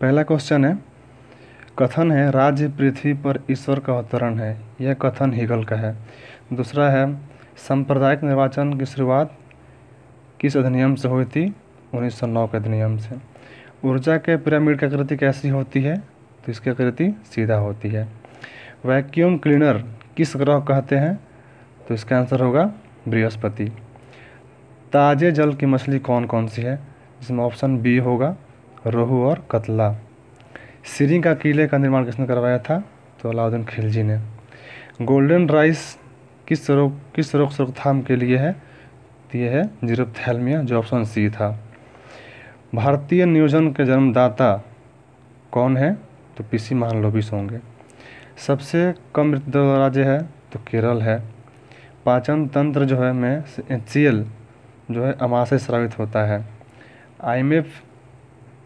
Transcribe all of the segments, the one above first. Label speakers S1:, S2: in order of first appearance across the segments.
S1: पहला क्वेश्चन है, कथन है, राज्य पृथ्वी पर ईश्वर का अवतरण है, यह कथन हिगल का है। दूसरा है, सांप्रदायिक निर्वाचन की शुरुआत किस अधिनियम से हुई थी? 1909 के अधिनियम से। ऊर्जा के पिरामिड की आकृति कैसी होती है? तो इसकी आकृति सीधा होती है। वैक्यूम क्लीनर किस ग्रह कहते हैं? तो इसका आंसर होगा, बृहस्पति। ताजे जल की मछली कौन कौन सी है? इसमें ऑप्शन बी होगा रोहू और कतला। सीरी का किले का निर्माण किसने करवाया था? तो अलाउद्दीन खिलजी ने। गोल्डन राइस किस रोग किस रोग रोकथाम के लिए है? तो यह है जीरोथैल्मिया जो ऑप्शन सी था। भारतीय नियोजन के जन्मदाता कौन है? तो पीसी महालोबिस होंगे। सबसे कम मृत्यु राज्य है तो केरल है। पाचन तंत्र जो है, में एच जो है, अमाशय स्रावित होता है। आईएमएफ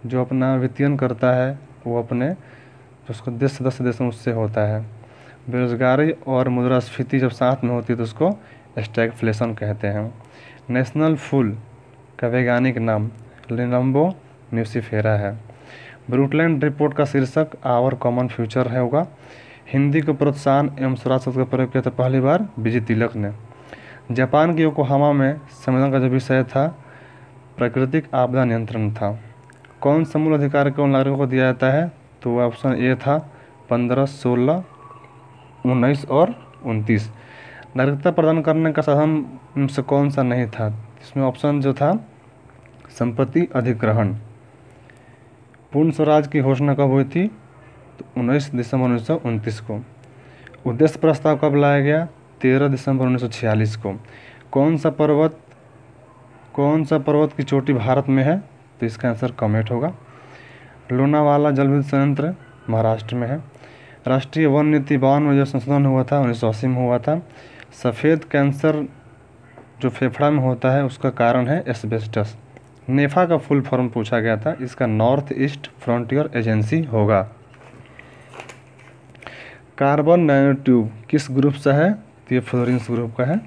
S1: जो अपना वित्तीयन करता है, वो अपने उसको देश सदस्य देश में उससे होता है। बेरोजगारी और मुद्रास्फीति जब साथ में होती है तो उसको स्टैगफ्लेशन कहते हैं। नेशनल फूल का वैज्ञानिक नाम लिनम्बो न्यूसीफेरा है। ब्रूटलैंड रिपोर्ट का शीर्षक, आवर कॉमन फ्यूचर है होगा। हिंदी को प्रोत्साहन एवं स्वराज शब्द का प्रयोग किया था पहली बार विजय तिलक ने। जापान के योकोहामा में संविधान का जो विषय था, प्राकृतिक आपदा नियंत्रण था। कौन सा मूल अधिकार कौन नागरिकों को दिया जाता है? तो ऑप्शन ए था पंद्रह, सोलह, उन्नीस और उनतीस। नागरिकता प्रदान करने का साधन से कौन सा नहीं था? इसमें ऑप्शन जो था, संपत्ति अधिग्रहण। पूर्ण स्वराज की घोषणा कब हुई थी? तो उन्नीस दिसंबर उन्नीस को। उद्देश्य प्रस्ताव कब लाया गया? तेरह दिसंबर उन्नीस सौ छियालीस को। कौन सा पर्वत, कौन सा पर्वत की चोटी भारत में है? तो इसका आंसर कमेट होगा। लोनावाला जल विद्युत संयंत्र महाराष्ट्र में है। राष्ट्रीय वन नीति बावन में जो संशोधन हुआ था, उन्नीस सौ अस्सी में हुआ था, सफ़ेद कैंसर जो फेफड़ा में होता है, उसका कारण है एस्बेस्टस। नेफा का फुल फॉर्म पूछा गया था, इसका नॉर्थ ईस्ट फ्रंटियर एजेंसी होगा। कार्बन नैनो ट्यूब किस ग्रुप से है? तो ये फ्लोरिंस ग्रुप का है।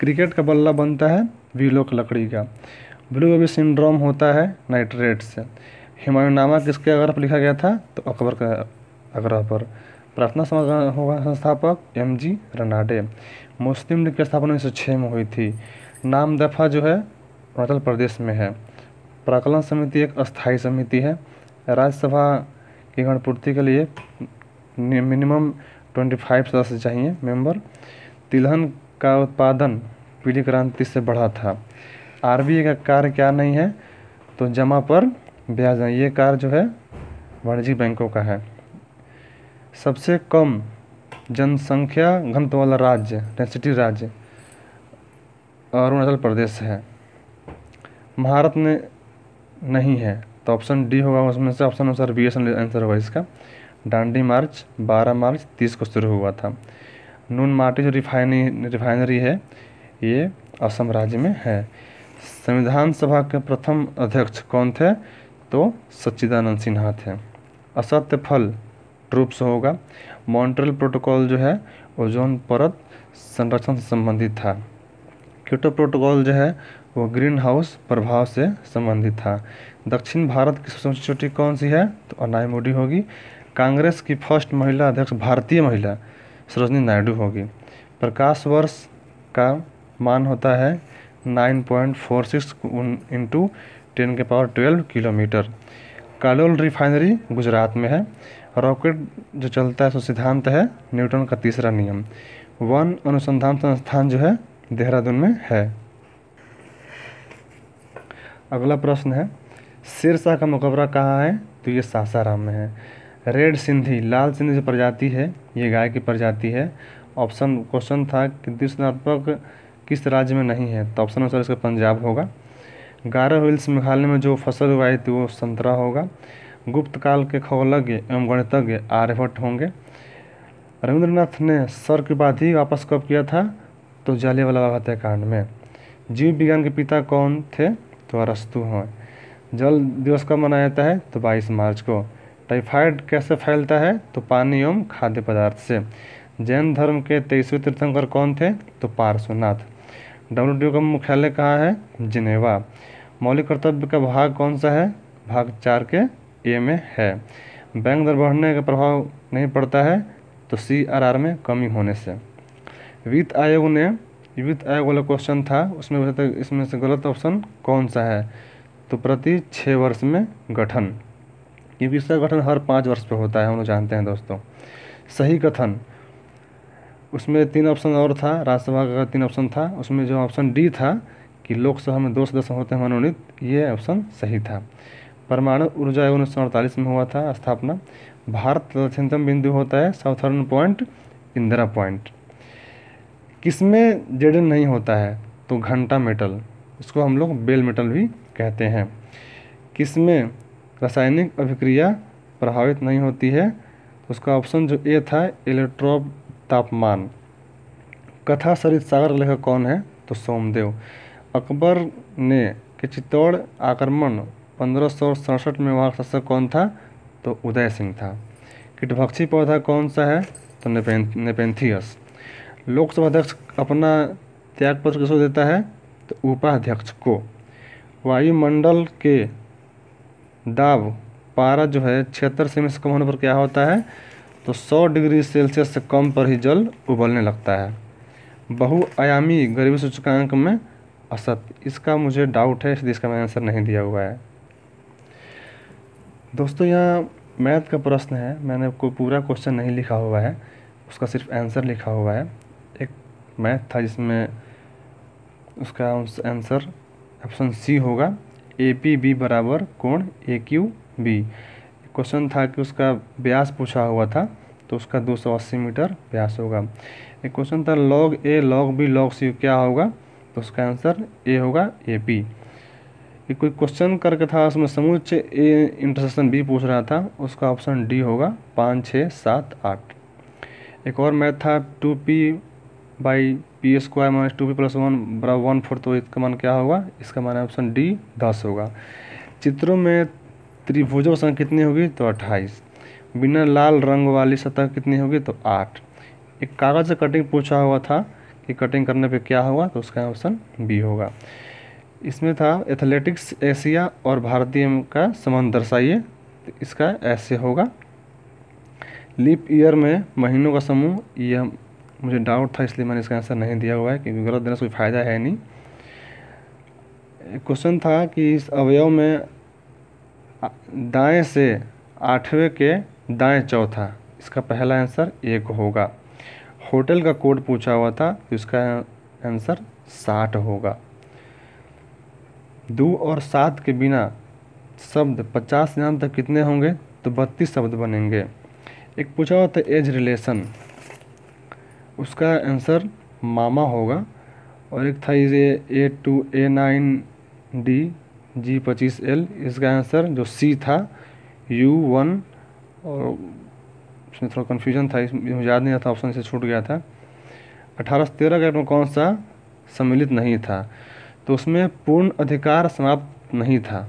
S1: क्रिकेट का बल्ला बनता है वीलोक लकड़ी का। ब्लू बेबी सिंड्रोम होता है नाइट्रेट से। हिमायूनामा किसके पर लिखा गया था तो अकबर का आग्रह पर। प्रार्थना होगा संस्थापक एम जी रनाडे। मुस्लिम लीग की स्थापना उन्नीस सौ छः में हुई थी। नाम दफ़ा जो है अरुणाचल प्रदेश में है। प्राकलन समिति एक अस्थायी समिति है। राज्यसभा की गणपूर्ति के लिए मिनिमम ट्वेंटी फाइव सदस्य चाहिए मेंबर। तिलहन का उत्पादन पीली क्रांति से बढ़ा था। आर का कार्य क्या नहीं है तो जमा पर ब्याज है। ये कार्य जो है, वाणिज्यिक बैंकों का है। सबसे कम जनसंख्या घनत्व वाला राज्य डेंसिटी राज्य, अरुणाचल प्रदेश है। भारत में नहीं है तो ऑप्शन डी होगा, उसमें से ऑप्शन अनुसार बी एस आंसर होगा इसका। डांडी मार्च 12 मार्च 30 को शुरू हुआ था। नून माटी जो रिफाइनरी रिफाइनरी है, ये असम राज्य में है। संविधान सभा के प्रथम अध्यक्ष कौन थे? तो सच्चिदानंद सिन्हा थे। असत्य फल ट्रूप्स होगा। मॉन्ट्रल प्रोटोकॉल जो है, ओजोन परत संरक्षण से संबंधित था। क्योटो प्रोटोकॉल जो है, वो ग्रीन हाउस प्रभाव से संबंधित था। दक्षिण भारत की सबसे चोटी कौन सी है? तो अनाई मोडी होगी। कांग्रेस की फ़र्स्ट महिला अध्यक्ष भारतीय महिला, सरोजनी नायडू होगी। प्रकाश वर्ष का मान होता है 9.46 point four six into ten के power twelve kilometre Kalol refinery Gujarat में है। रॉकेट जो चलता है सो सिद्धांत है न्यूटन का तीसरा नियम। वन अनुसंधान संस्थान जो है, देहरादून में है। अगला प्रश्न है शेरशाह का मकबरा कहाँ है? तो ये सासाराम में है। रेड सिंधी, लाल सिंधी जो प्रजाति है, ये गाय की प्रजाति है। ऑप्शन क्वेश्चन था कि द्विस्नात्मक किस राज्य में नहीं है? तो ऑप्शन अनुसार इसका पंजाब होगा। गारो हिल्स मेघालय में जो फ़सल उगाई थी, वो संतरा होगा। गुप्त काल के खगोलज्ञ एवं गणितज्ञ आर्यभट्ट होंगे। रविंद्रनाथ ने सर की उपाधि वापस कब किया था? तो जालियावाला बाग हत्याकांड में। जीव विज्ञान के पिता कौन थे? तो अरस्तु हैं। जल दिवस कब मनाया जाता है? तो 22 मार्च को। टाइफाइड कैसे फैलता है? तो पानी एवं खाद्य पदार्थ से। जैन धर्म के तेईसवें तीर्थंकर कौन थे? तो पार्श्वनाथ। डब्ल्यू का मुख्यालय कहाँ है? जिनेवा। मौलिक कर्तव्य का भाग कौन सा है? भाग चार के ए में है। बैंक दर बढ़ने का प्रभाव नहीं पड़ता है तो सी आर आर में कमी होने से। वित्त आयोग ने, वित्त आयोग वाला क्वेश्चन था, उसमें इसमें से गलत ऑप्शन कौन सा है? तो प्रति छः वर्ष में गठन। क्योंकि इसका गठन हर पाँच वर्ष पर होता है, हम लोग जानते हैं दोस्तों। सही कथन। उसमें तीन ऑप्शन और था राज्यसभा का तीन ऑप्शन था। उसमें जो ऑप्शन डी था कि लोकसभा में दो सदस्य होते हैं मनोनीत, ये ऑप्शन सही था। परमाणु ऊर्जा उन्नीस सौ अड़तालीस में हुआ था स्थापना। भारत दक्षिणतम बिंदु होता है साउथर्न पॉइंट इंदिरा पॉइंट किसमें जेडन नहीं होता है? तो घंटा मेटल। इसको हम लोग बेल मेटल भी कहते हैं। किसमें रासायनिक अभिक्रिया प्रभावित नहीं होती है? तो उसका ऑप्शन जो ए था इलेक्ट्रोप तापमान। कथा सरित सागर लेखक कौन है? तो सोमदेव। अकबर ने के चित्तौड़ आक्रमण पंद्रह में वहाँ शासक कौन था? तो उदय सिंह था। कीटभक्षी पौधा कौन सा है? तो नेपें, नेपेंथियस। लोकसभा अध्यक्ष अपना त्यागपत्र किसको देता है? तो उपाध्यक्ष को। वायुमंडल के दाब पारा जो है, छिहत्तर सेमी से कम होने पर क्या होता है? तो 100 डिग्री सेल्सियस से कम पर ही जल उबलने लगता है। बहुआयामी गरीबी सूचकांक में असत। इसका मुझे डाउट है इसका मैं आंसर नहीं दिया हुआ है। दोस्तों, यहाँ मैथ का प्रश्न है। मैंने कोई पूरा क्वेश्चन नहीं लिखा हुआ है। उसका सिर्फ़ आंसर लिखा हुआ है। एक मैथ था जिसमें उसका आंसर ऑप्शन सी होगा। ए पी बी बराबर कोण ए क्यू बी क्वेश्चन था कि उसका व्यास पूछा हुआ था तो उसका 280 मीटर व्यास होगा। एक क्वेश्चन था log A log B log C क्या होगा? तो उसका आंसर ए होगा ए पी ये कोई क्वेश्चन करके था, उसमें समुच्चय ए इंटरसेक्शन बी पूछ रहा था, उसका ऑप्शन डी होगा पाँच, छः, सात, आठ। एक और मैथ था, two p by p square minus two p plus one बराबर वन फोर तो इसका मान क्या होगा? इसका मान ऑप्शन डी दस होगा। चित्रों में त्रिभुजों संख्या कितनी होगी? तो अट्ठाईस। बिना लाल रंग वाली सतह कितनी होगी? तो आठ। एक कागज़ से कटिंग पूछा हुआ था कि कटिंग करने पे क्या होगा तो उसका ऑप्शन बी होगा। इसमें था एथलेटिक्स एशिया और भारतीय का संबंध दर्शाइए। तो इसका ऐसे होगा। लीप ईयर में महीनों का समूह यह मुझे डाउट था, इसलिए मैंने इसका आंसर नहीं दिया हुआ है, क्योंकि गलत देने से कोई फ़ायदा है नहीं। क्वेश्चन था कि इस अवयव में दाएँ से आठवें के दाएँ चौथा। इसका पहला आंसर एक होगा। होटल का कोड पूछा हुआ था तो इसका आंसर साठ होगा। दो और सात के बिना शब्द पचास नाम तक कितने होंगे? तो बत्तीस शब्द बनेंगे। एक पूछा हुआ था एज रिलेशन उसका आंसर मामा होगा। और एक था ये A two A nine D G पच्चीस एल इसका आंसर जो सी था यू वन और उसमें थोड़ा कन्फ्यूज़न था, इसमें याद नहीं था ऑप्शन से छूट गया था। अठारह सौ तेरह के में कौन सा सम्मिलित नहीं था? तो उसमें पूर्ण अधिकार समाप्त नहीं था।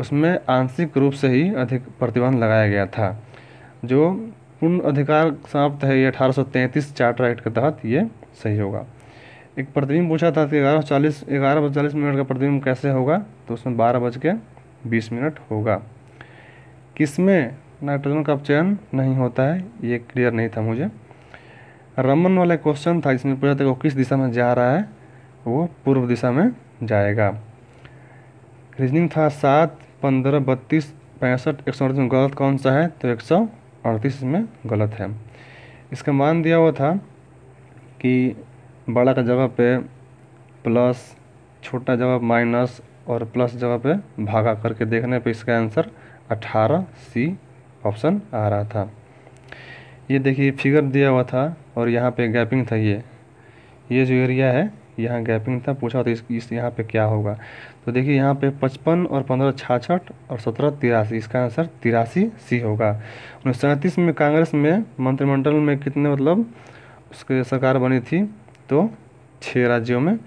S1: उसमें आंशिक रूप से ही अधिक प्रतिबंध लगाया गया था। जो पूर्ण अधिकार समाप्त है, ये अठारह सौ तैंतीस चार्ट राइट के तहत ये सही होगा। एक प्रतिबिंब पूछा था कि ग्यारह चालीस, ग्यारह बज चालीस मिनट का प्रतिबिंब कैसे होगा? तो उसमें बारह बज के बीस मिनट होगा। किसमें नाइट्रोजन का चयन नहीं होता है? ये क्लियर नहीं था मुझे। रमन वाला क्वेश्चन था, इसमें पूछा था वो किस दिशा में जा रहा है? वो पूर्व दिशा में जाएगा। रीजनिंग था सात, पंद्रह, बत्तीस, पैंसठ, एक सौ अड़तीस में गलत कौन सा है? तो एक सौ अड़तीस में गलत है। इसका मान दिया हुआ था कि बड़ा का जगह पे प्लस छोटा जगह माइनस और प्लस जगह पे भागा करके देखने पे इसका आंसर अठारह सी ऑप्शन आ रहा था। ये देखिए फिगर दिया हुआ था और यहाँ पे गैपिंग था ये। ये जो एरिया है यहाँ गैपिंग था पूछा तो इस, इस यहाँ पे क्या होगा। तो देखिए यहाँ पे पचपन और पंद्रह छाछठ और सत्रह तिरासी इसका आंसर तिरासी सी होगा। उन्नीस सैंतीस में कांग्रेस में मंत्रिमंडल में कितने मतलब उसके सरकार बनी थी? तो छः राज्यों में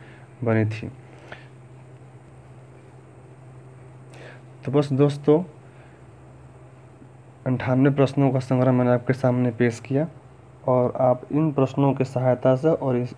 S1: बनी थी। तो बस दोस्तों, अंठानवे प्रश्नों का संग्रह मैंने आपके सामने पेश किया और आप इन प्रश्नों की सहायता से और इस